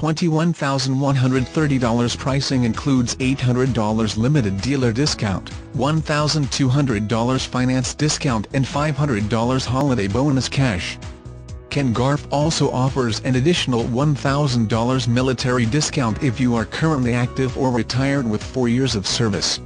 $21,130 pricing includes $800 limited dealer discount, $1,200 finance discount and $500 holiday bonus cash. Ken Garff also offers an additional $1,000 military discount if you are currently active or retired with 4 years of service.